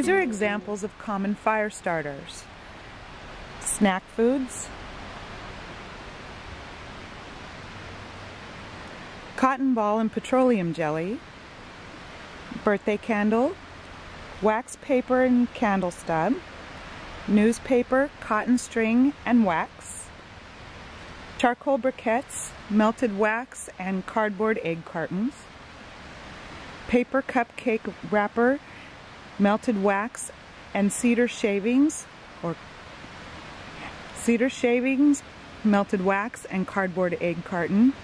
These are examples of common fire starters. Snack foods, cotton ball and petroleum jelly, birthday candle, wax paper and candle stub, newspaper, cotton string and wax, charcoal briquettes, melted wax and cardboard egg cartons, paper cupcake wrapper, melted wax and cedar shavings or cedar shavings, melted wax and cardboard egg carton,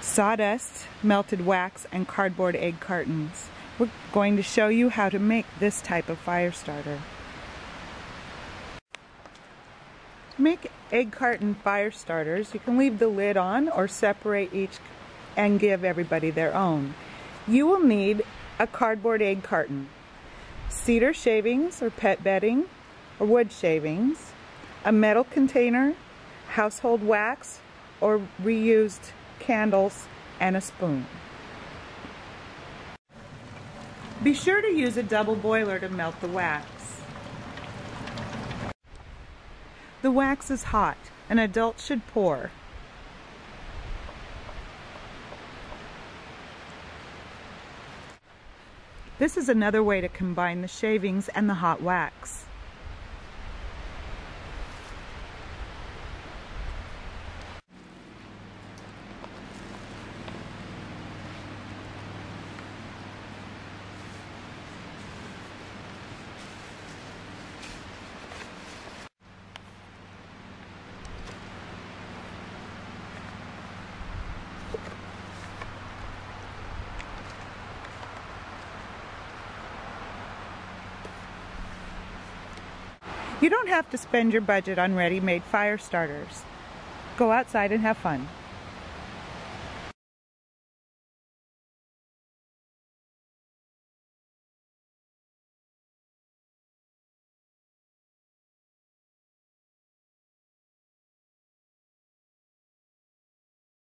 sawdust, melted wax and cardboard egg cartons. We're going to show you how to make this type of fire starter. To make egg carton fire starters, you can leave the lid on or separate each and give everybody their own. You will need a cardboard egg carton, cedar shavings or pet bedding or wood shavings, a metal container, household wax or reused candles, and a spoon. Be sure to use a double boiler to melt the wax. The wax is hot. An adult should pour. This is another way to combine the shavings and the hot wax. You don't have to spend your budget on ready-made fire starters. Go outside and have fun.